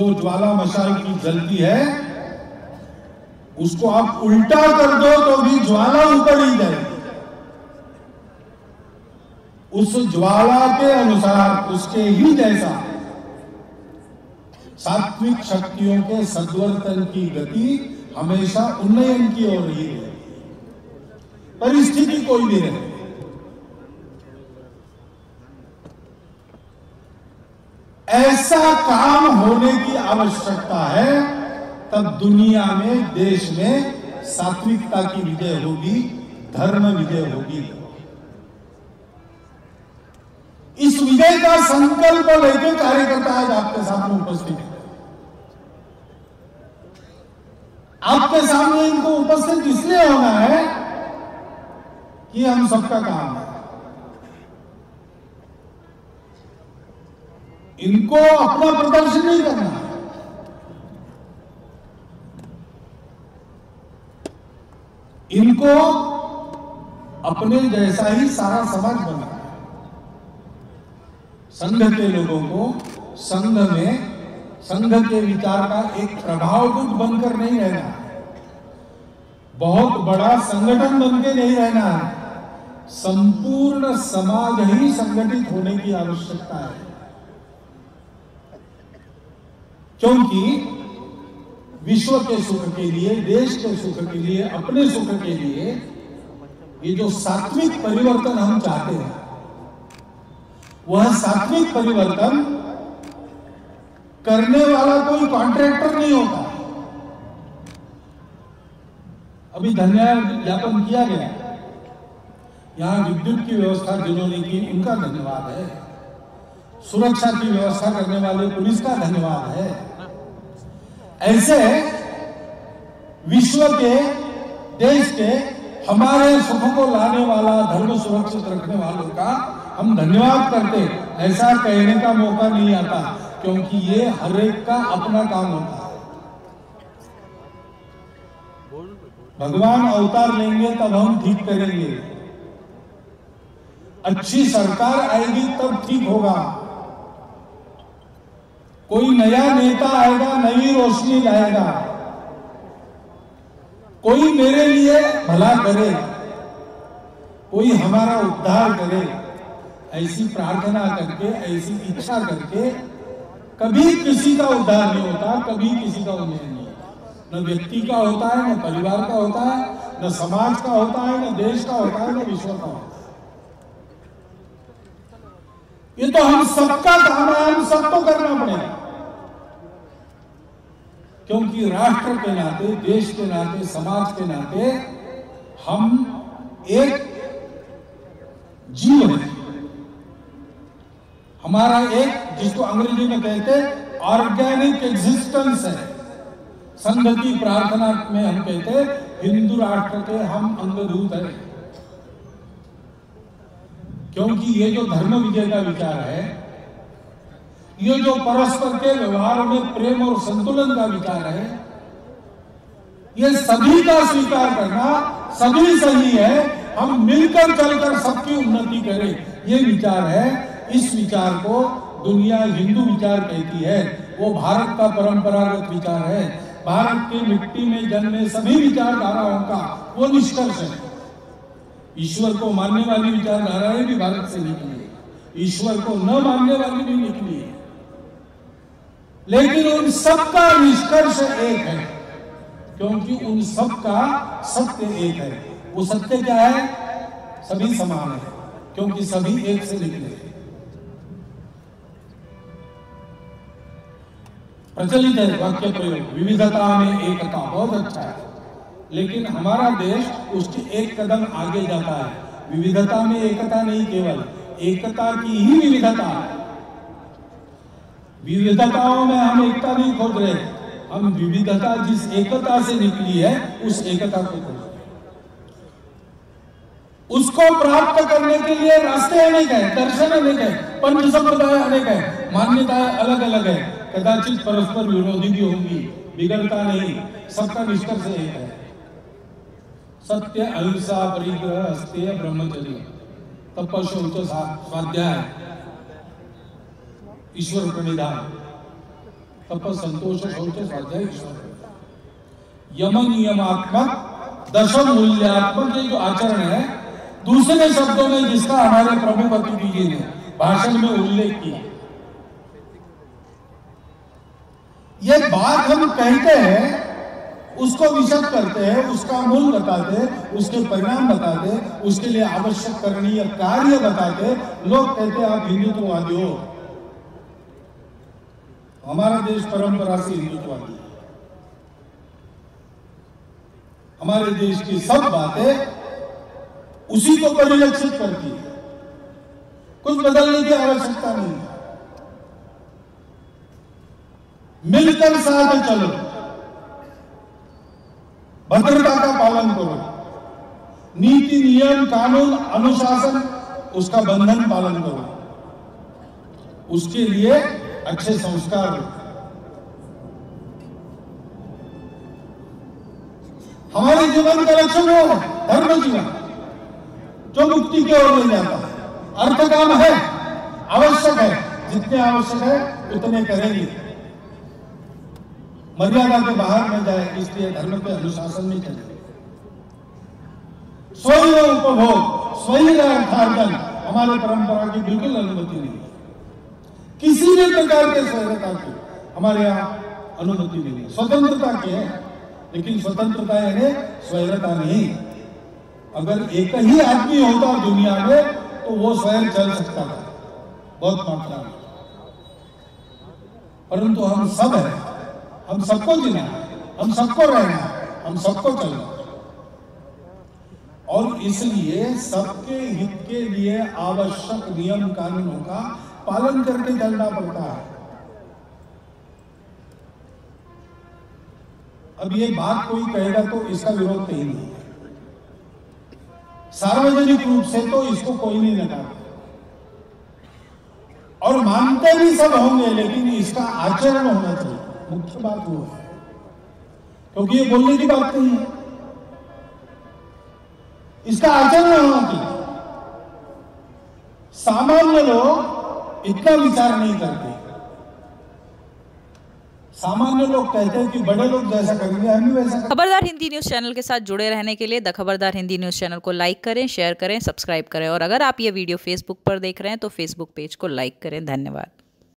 जो ज्वाला मशाल की जलती है, उसको आप उल्टा कर दो तो भी ज्वाला ऊपर ही जाएगी। उस ज्वाला के अनुसार, उसके ही जैसा सात्विक शक्तियों के सद्वर्तन की गति हमेशा उन्नयन की ओर ही है। परिस्थिति कोई भी रहे ऐसा काम होने की आवश्यकता है, तब दुनिया में, देश में सात्विकता की विजय होगी, धर्म विजय होगी। इस विजय का संकल्प लेकर कार्यकर्ता आज आपके सामने उपस्थित है। आपके सामने इनको उपस्थित इसलिए होना है कि हम सबका काम है। इनको अपना प्रदर्शन नहीं करना। इनको अपने जैसा ही सारा समाज बना। संघ के लोगों को संघ में, संघ के विचार का एक प्रभाव प्रभावभूत बनकर नहीं रहना। बहुत बड़ा संगठन बन के नहीं रहना। संपूर्ण समाज ही संगठित होने की आवश्यकता है। क्योंकि विश्व के सुख के लिए, देश के सुख के लिए, अपने सुख के लिए ये जो सात्विक परिवर्तन हम चाहते हैं, वह सात्विक परिवर्तन करने वाला कोई कॉन्ट्रैक्टर नहीं होता। अभी धन्यवाद ज्ञापन किया गया। यहाँ विद्युत की व्यवस्था जिन्होंने की, उनका धन्यवाद है। सुरक्षा की व्यवस्था करने वाले पुलिस का धन्यवाद है। ऐसे विश्व के, देश के, हमारे सुख को लाने वाला, धर्म सुरक्षित रखने वालों का हम धन्यवाद करते ऐसा कहने का मौका नहीं आता, क्योंकि ये हर एक का अपना काम होता है। भगवान अवतार लेंगे, तब हम ठीक करेंगे। अच्छी सरकार आएगी, तब ठीक होगा। कोई नया नेता आएगा, नई रोशनी लाएगा। कोई मेरे लिए भला करे, कोई हमारा उद्धार करे, ऐसी प्रार्थना करके, ऐसी इच्छा करके कभी किसी का उद्धार नहीं होता, कभी किसी का उन्नयन नहीं होता। न व्यक्ति का होता है, न परिवार का होता है, न समाज का होता है, न देश का होता है, न विश्व का होता है। ये तो हम सबका काम है, हम सबको करना पड़ेगा। क्योंकि राष्ट्र के नाते, देश के नाते, समाज के नाते हम एक जीव है। हमारा एक, जिसको अंग्रेज़ी में कहते ऑर्गेनिक एग्जिस्टेंस है। की प्रार्थना में हम कहते हिंदू राष्ट्र के हम अंगदूत हैं। क्योंकि ये जो धर्म विजय का विचार है ये जो परस्पर के व्यवहार में प्रेम और संतुलन का विचार है, ये सभी का स्वीकार करना सभी सही है। हम मिलकर चलकर सबकी उन्नति करें, ये विचार है। इस विचार को दुनिया हिंदू विचार कहती है। वो भारत का परंपरागत विचार है। भारत की मिट्टी में जन्मे सभी विचारधाराओं का वो निष्कर्ष है। ईश्वर को मानने वाली विचारधाराएँ भी भारत से निकली ईश्वर को न मानने वाली भी निकली लेकिन उन सबका निष्कर्ष एक है। क्योंकि उन सबका सत्य एक है। वो सत्य क्या है? सभी समान है, क्योंकि सभी एक से निकले प्रचलित है वाक्य प्रयोग। विविधता में एकता बहुत अच्छा है। लेकिन हमारा देश उसके एक कदम आगे जाता है। विविधता में एकता नहीं केवल, एकता की ही विविधता है विविधताओं में हम एकता नहीं खोज रहे। हम विविधता जिस एकता से निकली है, उस एकता को खोज उसको प्राप्त करने के लिए रास्ते अनेक है, दर्शन अनेक है, पंच संप्रदाय अनेक है, मान्यताएँ अलग अलग है। कदाचित परस्पर विरोधी भी होंगी, बिगड़ता नहीं, सबका निष्कर्ष एक है। सत्य अहिंसा परिग्रह अस्तेय ब्रह्मचर्य। तप शौच स्वाध्याय। ईश्वर प्रणिधान तप संतोष शौच स्वाध्याय ईश्वर। यम नियमात्मक दशम मूल्यात्मक जो आचरण है, दूसरे शब्दों में जिसका हमारे प्रभु पति जी ने भाषण में उल्लेख किया। ये बात हम कहते हैं, उसको विशद करते हैं, उसका मूल बताते हैं, उसके परिणाम बताते उसके लिए आवश्यक करणीय कार्य बताते लोग कहते हैं, आप हिंदुत्ववादी हो। हमारा देश परंपरा से हिंदुत्ववादी है। हमारे देश की सब बातें उसी को परिलक्षित करती है। कुछ बदलने की आवश्यकता नहीं है। मिलकर साथ चलो। भद्रता का पालन करो। नीति, नियम, कानून, अनुशासन, उसका बंधन पालन करो। उसके लिए अच्छे संस्कार। हमारे जीवन का लक्षण हो धर्म जीवन, जो मुक्ति की ओर ले जाता। है अर्थ काम है, आवश्यक है, जितने आवश्यक है, उतने करेंगे। मर्यादा के बाहर न जाए, इसलिए धर्म के अनुशासन में चले स्वयं उपभोग, स्वयं अर्थार्जन हमारे परंपरा की बिल्कुल अनुमति नहीं। है किसी भी प्रकार के स्वतंत्रता की। हमारे यहाँ अनुमति नहीं है। स्वतंत्रता की है, लेकिन स्वतंत्रता यानी स्वैरता नहीं। अगर एक ही आदमी होता दुनिया में तो वो स्वयं चल सकता था। बहुत मात्रा में। परंतु हम सब हैं। हम सबको जीना हम सबको रहना हम सबको चलना और इसलिए सबके हित के लिए आवश्यक नियम कानूनों का पालन करके चलना पड़ता है। अब ये बात कोई कहेगा तो इसका विरोध कहीं नहीं है। सार्वजनिक रूप से तो इसको कोई नहीं लगाता। और मानते भी सब होंगे, लेकिन इसका आचरण होना चाहिए। मुख्य बात वो है। क्योंकि ये बोलने की बात नहीं है। इसका आचरण होना चाहिए। सामान्य लोग इतना विचार नहीं करते। सामान्य लोग कहते हैं कि बड़े लोग जैसा करेंगे, हम भी वैसा खबरदार हिंदी न्यूज़ चैनल के साथ जुड़े रहने के लिए the Khabardar Hindi news channel को लाइक करें, शेयर करें, सब्सक्राइब करें। और अगर आप ये वीडियो फेसबुक पर देख रहे हैं तो फेसबुक पेज को लाइक करें। धन्यवाद।